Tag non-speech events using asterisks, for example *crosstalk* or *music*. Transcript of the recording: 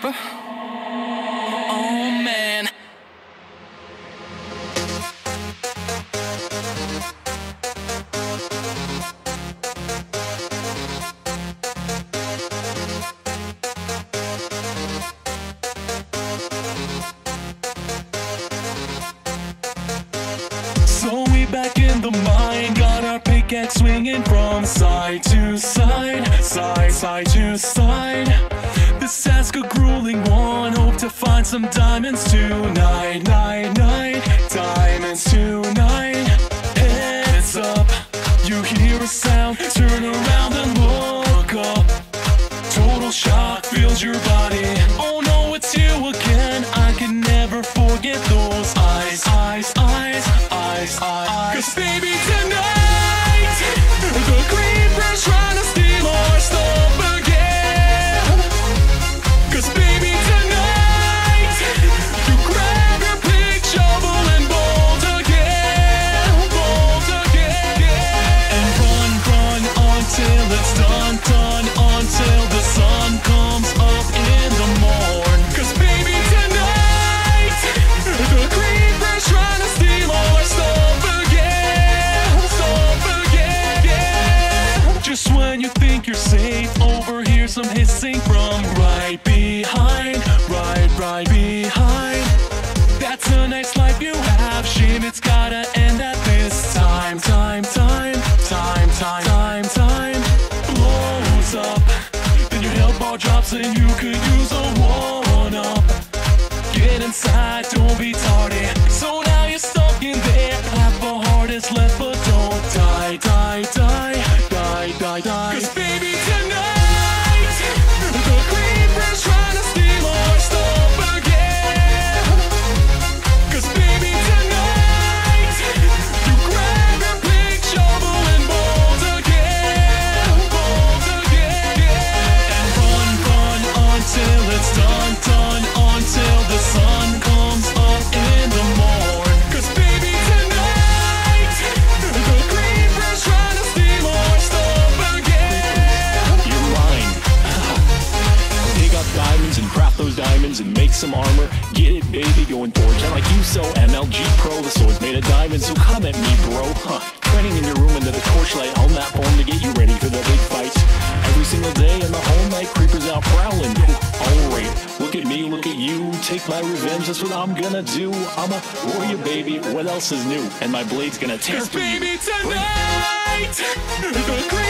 Creeper. Oh man. So we back in the mine, got our pickaxe swinging from side to side, side, side to side. Find some diamonds tonight, night, night, diamonds tonight. Heads up, you hear a sound, turn around and look up. Total shock fills your body. Some hissing from right behind, right, right behind. That's a nice life you have. Shame it's gotta end at this time, time, time, time, time, time, time. Blows up, then your health bar drops and you could use a one up. Get inside, don't be tardy. And make some armor. Get it, baby, going forge. I like you so MLG Pro. The sword's made of diamonds, so come at me, bro. Huh. Training in your room under the torchlight on that phone to get you ready for the big fights. Every single day in the whole night, creepers out prowling. Alright, look at me, look at you. Take my revenge, that's what I'm gonna do. I'm a warrior, baby. What else is new? And my blade's gonna tear through you. baby, tonight, *laughs*